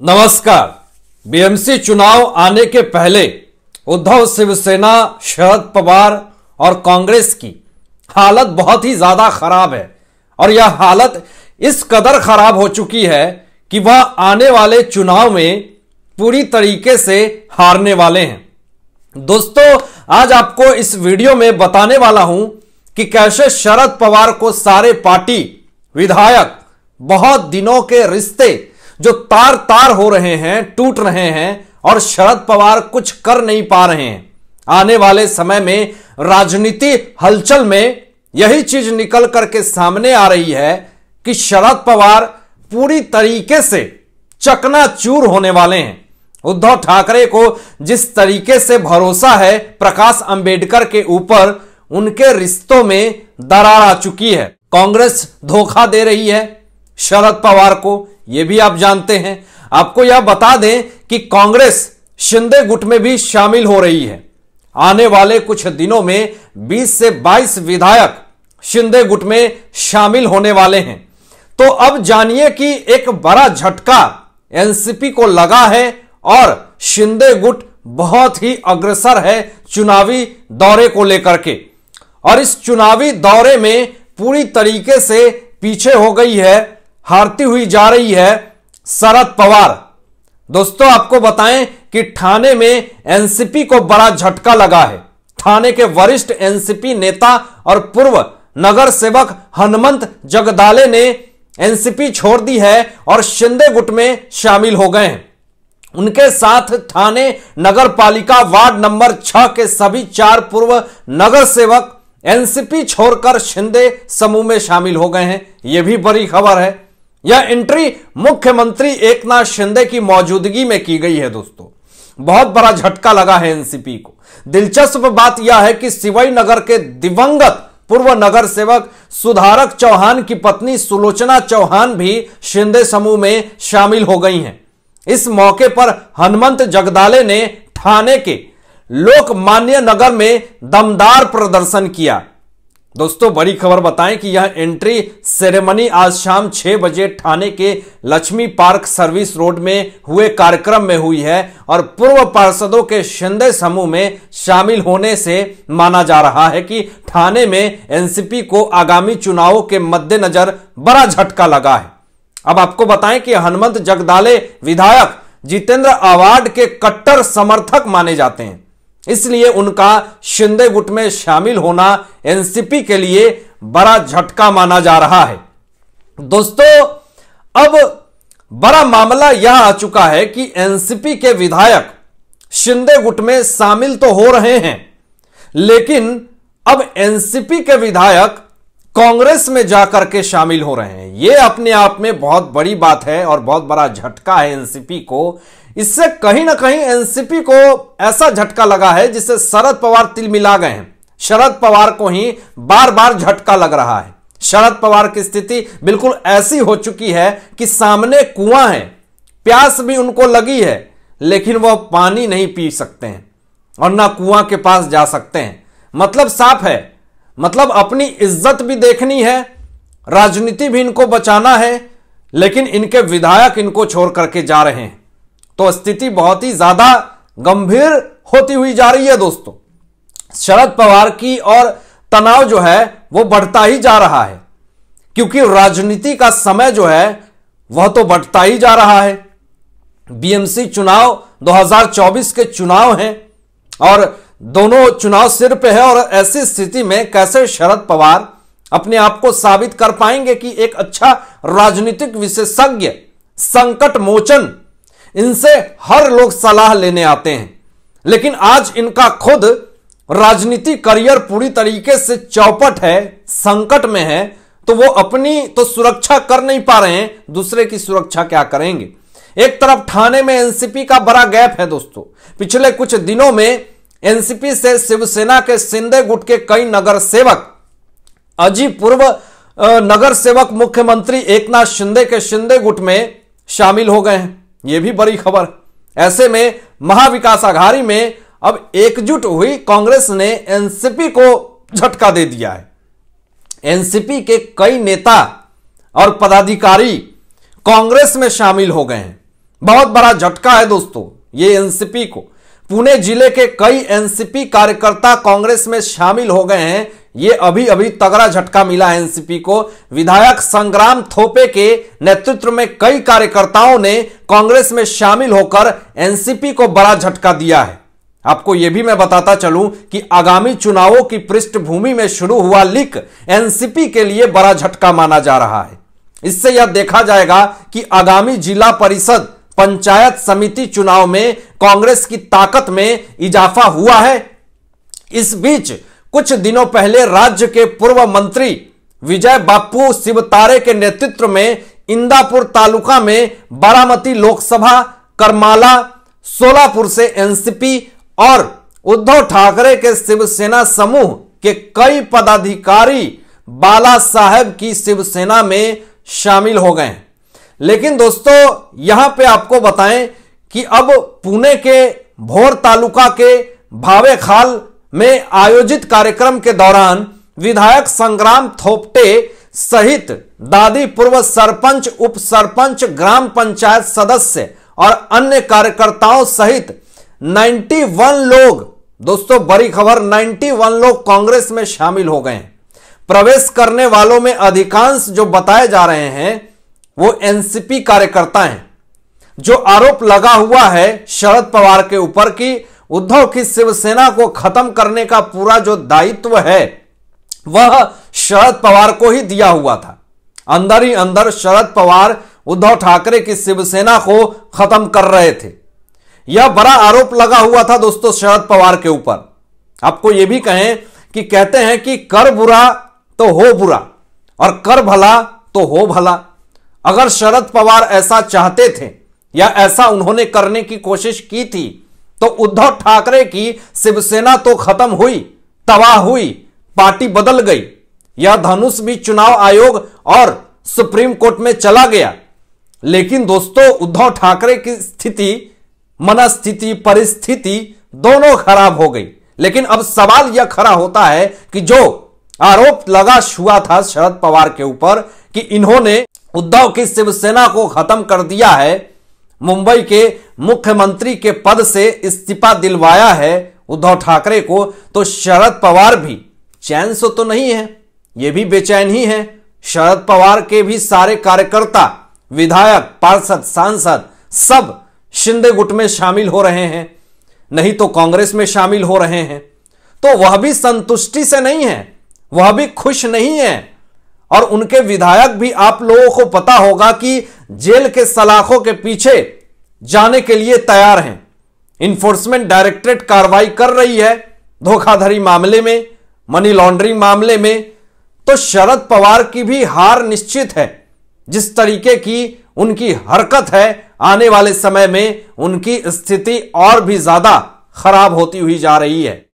नमस्कार। बीएमसी चुनाव आने के पहले उद्धव शिवसेना, शरद पवार और कांग्रेस की हालत बहुत ही ज़्यादा खराब है और यह हालत इस कदर खराब हो चुकी है कि वह आने वाले चुनाव में पूरी तरीके से हारने वाले हैं। दोस्तों, आज आपको इस वीडियो में बताने वाला हूँ कि कैसे शरद पवार को सारे पार्टी विधायक बहुत दिनों के रिश्ते जो तार तार हो रहे हैं, टूट रहे हैं और शरद पवार कुछ कर नहीं पा रहे हैं। आने वाले समय में राजनीति हलचल में यही चीज़ निकल करके सामने आ रही है कि शरद पवार पूरी तरीके से चकनाचूर होने वाले हैं। उद्धव ठाकरे को जिस तरीके से भरोसा है प्रकाश अंबेडकर के ऊपर, उनके रिश्तों में दरार आ चुकी है। कांग्रेस धोखा दे रही है। शरद पवार को यह भी आप जानते हैं। आपको यह बता दें कि कांग्रेस शिंदे गुट में भी शामिल हो रही है। आने वाले कुछ दिनों में 20 से 22 विधायक शिंदे गुट में शामिल होने वाले हैं। तो अब जानिए कि एक बड़ा झटका एनसीपी को लगा है और शिंदे गुट बहुत ही अग्रसर है चुनावी दौरे को लेकर के। और इस चुनावी दौरे में पूरी तरीके से पीछे हो गई है हारती हुई जा रही है शरद पवार। दोस्तों, आपको बताएँ कि थाने में एनसीपी को बड़ा झटका लगा है। थाने के वरिष्ठ एनसीपी नेता और पूर्व नगर सेवक हनुमंत जगदाले ने एनसीपी छोड़ दी है और शिंदे गुट में शामिल हो गए हैं। उनके साथ थाने नगर पालिका वार्ड नंबर छह के सभी चार पूर्व नगर सेवक एनसीपी छोड़कर शिंदे समूह में शामिल हो गए हैं। यह भी बड़ी खबर है। यह एंट्री मुख्यमंत्री एकनाथ शिंदे की मौजूदगी में की गई है दोस्तों। बहुत बड़ा झटका लगा है एनसीपी को। दिलचस्प बात यह है कि सिवई नगर के दिवंगत पूर्व नगर सेवक सुधारक चौहान की पत्नी सुलोचना चौहान भी शिंदे समूह में शामिल हो गई हैं। इस मौके पर हनुमंत जगदाले ने थाने के लोकमान्य नगर में दमदार प्रदर्शन किया। दोस्तों, बड़ी खबर बताएँ कि यह एंट्री सेरेमनी आज शाम छह बजे थाने के लक्ष्मी पार्क सर्विस रोड में हुए कार्यक्रम में हुई है और पूर्व पार्षदों के शिंदे समूह में शामिल होने से माना जा रहा है कि थाने में एनसीपी को आगामी चुनावों के मद्देनजर बड़ा झटका लगा है। अब आपको बताएँ कि हनुमंत जगदाले विधायक जितेंद्र अवार्ड के कट्टर समर्थक माने जाते हैं। इसलिए उनका शिंदे गुट में शामिल होना एनसीपी के लिए बड़ा झटका माना जा रहा है। दोस्तों, अब बड़ा मामला यह आ चुका है कि एनसीपी के विधायक शिंदे गुट में शामिल तो हो रहे हैं, लेकिन अब एनसीपी के विधायक कांग्रेस में जाकर के शामिल हो रहे हैं। यह अपने आप में बहुत बड़ी बात है और बहुत बड़ा झटका है एनसीपी को इससे कहीं ना कहीं एनसीपी को ऐसा झटका लगा है जिससे शरद पवार तिल मिला गए हैं। शरद पवार को ही बार बार झटका लग रहा है। शरद पवार की स्थिति बिल्कुल ऐसी हो चुकी है कि सामने कुआँ है। प्यास भी उनको लगी है, लेकिन वह पानी नहीं पी सकते हैं और ना कुआँ के पास जा सकते हैं। मतलब साफ़ है। मतलब अपनी इज़्ज़त भी देखनी है, राजनीति भी इनको बचाना है, लेकिन इनके विधायक इनको छोड़ करके जा रहे हैं। तो स्थिति बहुत ही ज़्यादा गंभीर होती हुई जा रही है दोस्तों। शरद पवार की और तनाव जो है, वो बढ़ता ही जा रहा है। क्योंकि राजनीति का समय जो है, वह तो बढ़ता ही जा रहा है। बीएमसी चुनाव 2024 के चुनाव हैं और दोनों चुनाव सिर पे है और ऐसी स्थिति में कैसे शरद पवार अपने आप को साबित कर पाएँगे कि एक अच्छा राजनीतिक विशेषज्ञ, संकट मोचन इनसे हर लोग सलाह लेने आते हैं। लेकिन आज इनका खुद राजनीति करियर पूरी तरीके से चौपट है, संकट में है तो वो अपनी तो सुरक्षा कर नहीं पा रहे हैं, दूसरे की सुरक्षा क्या करेंगे? एक तरफ़ थाने में एनसीपी का बड़ा गैप है दोस्तों। पिछले कुछ दिनों में एनसीपी से शिवसेना के सिंधे गुट के कई नगर सेवक अजी पूर्व नगर सेवक मुख्यमंत्री एकनाथ शिंदे के शिंदे गुट में शामिल हो गए हैं। यह भी बड़ी खबर। ऐसे में महाविकास आघाड़ी में अब एकजुट हुई कांग्रेस ने एनसीपी को झटका दे दिया है। एनसीपी के कई नेता और पदाधिकारी कांग्रेस में शामिल हो गए हैं। बहुत बड़ा झटका है दोस्तों, ये एनसीपी को। पुणे ज़िले के कई एनसीपी कार्यकर्ता कांग्रेस में शामिल हो गए हैं। ये अभी अभी तगड़ा झटका मिला एनसीपी को। विधायक संग्राम थोपे के नेतृत्व में कई कार्यकर्ताओं ने कांग्रेस में शामिल होकर एनसीपी को बड़ा झटका दिया है। आपको यह भी मैं बताता चलूँ कि आगामी चुनावों की पृष्ठभूमि में शुरू हुआ लीक एनसीपी के लिए बड़ा झटका माना जा रहा है। इससे यह देखा जाएगा कि आगामी जिला परिषद पंचायत समिति चुनाव में कांग्रेस की ताकत में इजाफा हुआ है। इस बीच कुछ दिनों पहले राज्य के पूर्व मंत्री विजय बापू शिवतारे के नेतृत्व में इंदापुर तालुका में बारामती लोकसभा, करमाला, सोलापुर से एनसीपी और उद्धव ठाकरे के शिवसेना समूह के कई पदाधिकारी बाला साहेब की शिवसेना में शामिल हो गए। लेकिन दोस्तों, यहाँ पे आपको बताएँ कि अब पुणे के भोर तालुका के भावे खाल में आयोजित कार्यक्रम के दौरान विधायक संग्राम थोपटे सहित दादी पूर्व सरपंच, उप सरपंच, ग्राम पंचायत सदस्य और अन्य कार्यकर्ताओं सहित 91 लोग, दोस्तों, बड़ी खबर 91 लोग कांग्रेस में शामिल हो गए। प्रवेश करने वालों में अधिकांश जो बताए जा रहे हैं वो एनसीपी कार्यकर्ता हैं, जो आरोप लगा हुआ है शरद पवार के ऊपर कि उद्धव की शिवसेना को खत्म करने का पूरा जो दायित्व है, वह शरद पवार को ही दिया हुआ था। अंदर ही अंदर शरद पवार उद्धव ठाकरे की शिवसेना को खत्म कर रहे थे। यह बड़ा आरोप लगा हुआ था दोस्तों शरद पवार के ऊपर। आपको यह भी कहें कि कहते हैं कि कर बुरा तो हो बुरा और कर भला तो हो भला। अगर शरद पवार ऐसा चाहते थे या ऐसा उन्होंने करने की कोशिश की थी तो उद्धव ठाकरे की शिवसेना तो खत्म हुई, तबाह हुई, पार्टी बदल गई यह धनुष भी चुनाव आयोग और सुप्रीम कोर्ट में चला गया। लेकिन दोस्तों, उद्धव ठाकरे की स्थिति, मनस्थिति, परिस्थिति दोनों खराब हो गई। लेकिन अब सवाल यह खड़ा होता है कि जो आरोप लगा हुआ था शरद पवार के ऊपर कि इन्होंने उद्धव की शिवसेना को खत्म कर दिया है। मुंबई के मुख्यमंत्री के पद से इस्तीफा दिलवाया है उद्धव ठाकरे को तो शरद पवार भी। चैन से तो नहीं है, ये भी बेचैन ही है। शरद पवार के भी सारे कार्यकर्ता, विधायक, पार्षद, सांसद, सब शिंदे गुट में शामिल हो रहे हैं। नहीं तो कांग्रेस में शामिल हो रहे हैं। तो वह भी संतुष्टि से नहीं है, वह भी खुश नहीं है। और उनके विधायक भी आप लोगों को पता होगा कि जेल के सलाखों के पीछे जाने के लिए तैयार हैं। इन्फोर्समेंट डायरेक्टरेट कार्रवाई कर रही है धोखाधड़ी मामले में मनी लॉन्ड्रिंग मामले में। तो शरद पवार की भी हार निश्चित है। जिस तरीके की उनकी हरकत है, आने वाले समय में उनकी स्थिति और भी ज़्यादा खराब होती हुई जा रही है।